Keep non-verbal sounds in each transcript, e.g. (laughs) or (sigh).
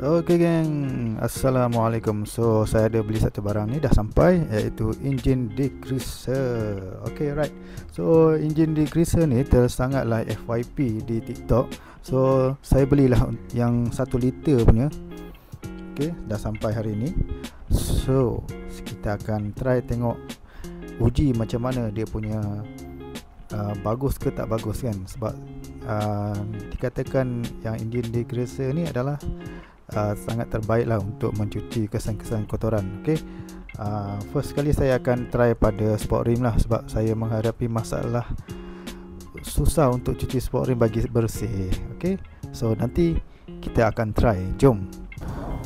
Okay geng. Assalamualaikum. So saya ada beli satu barang ni dah sampai Iaitu engine degreaser. Okay right. So engine degreaser ni tersangatlah FYP di TikTok. So saya belilah yang 1 liter punya. Okay dah sampai hari ni. So kita akan try tengok Uji macam mana dia punya uh, Bagus ke tak bagus kan. Sebab uh, dikatakan yang engine degreaser ni adalah uh, sangat terbaik lah untuk mencuci kesan-kesan kotoran okay? uh, first kali saya akan try pada sport rim lah sebab saya menghadapi masalah susah untuk cuci sport rim bagi bersih okay? so nanti kita akan try. Jom.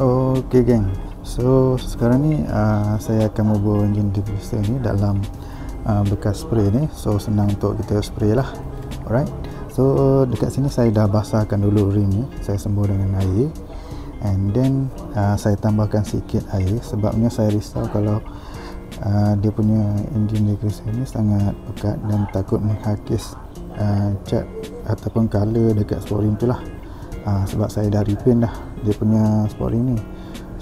Ok geng. So sekarang ni uh, saya akan membawa engine diffuser ni dalam uh, bekas spray ni. So senang untuk kita spray lah. Alright? So dekat sini saya dah basahkan dulu rim ni. Saya sembuh dengan air and then uh, saya tambahkan sikit air. Sebabnya saya risau kalau uh, dia punya engine degreaser ni sangat pekat dan takut menghakis uh, cat ataupun color dekat sport rim tu lah. Uh, sebab saya dah repaint dah dia punya sport rim ni.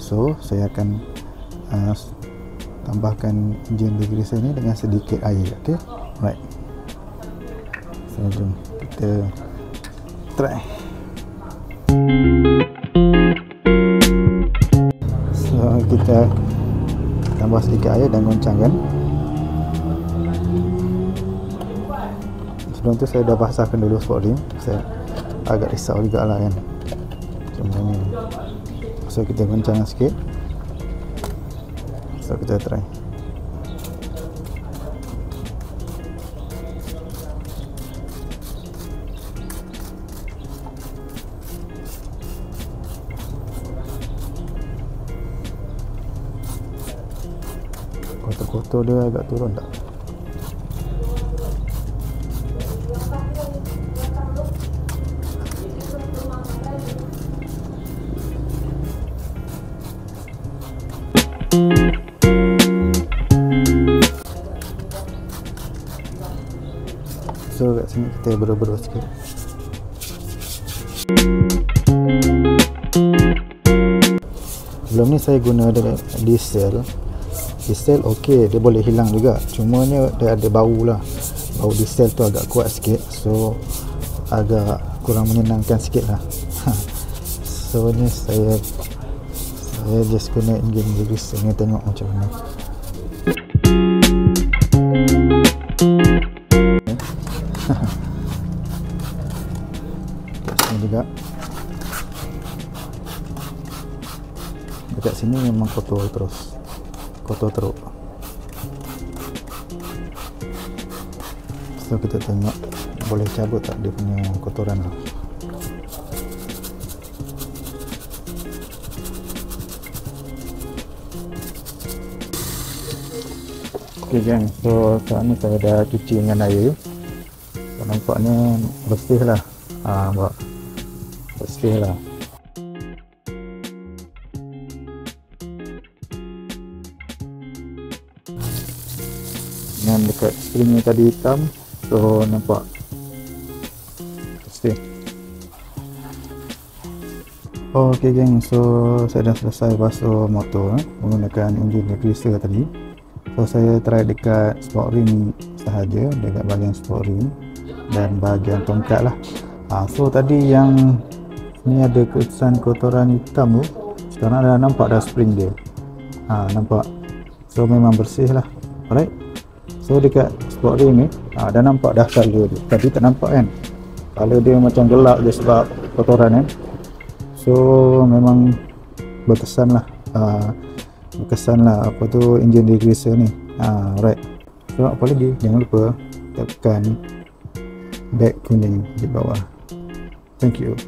So saya akan uh, tambahkan engine degreaser ni dengan sedikit air ok right so jom kita try kita tambah sedikit air dan goncangkan sebelum tu saya dah basahkan dulu sport rim saya agak risau juga lah kan? Macam ni. So kita goncangkan sikit. So kita try kotor-kotor dia agak turun tak? So kat sini kita berubah-ubah sikit. Sebelum ni saya guna diesel diesel okey dia boleh hilang juga. Cumanya dia ada bau lah. Bau diesel tu agak kuat sikit. So agak kurang menyenangkan sikit lah. (laughs) So ni saya saya just guna engine grease ni tengok macam mana. (laughs) Sini juga. Dekat sini memang kotor terus kotor teruk so kita tengok boleh cabut tak dia punya kotoran tu? Ok gang so sekarang ni saya dah cuci dengan air. So nampaknya bersih lah ha, bersih lah dengan dekat spring tadi hitam. So nampak. Pasti ok geng. So saya dah selesai basuh motor eh, menggunakan engine degreaser tadi. So saya try dekat sport rim sahaja dekat bahagian sport rim dan bahagian tongkat lah. Ha, so tadi yang ni ada kesan kotoran hitam tu sekarang dah nampak dah spring dia. Ha, nampak. So memang bersih lah. Alright So dekat sport rim ni ha, dah nampak dah color dia. Tadi tak nampak kan. Color dia macam gelap je sebab kotoran kan. So memang berkesan lah. Ha, berkesan lah apa tu engine degreaser ni. Ha, right. So apa lagi jangan lupa tekan back kuning di bawah. Thank you.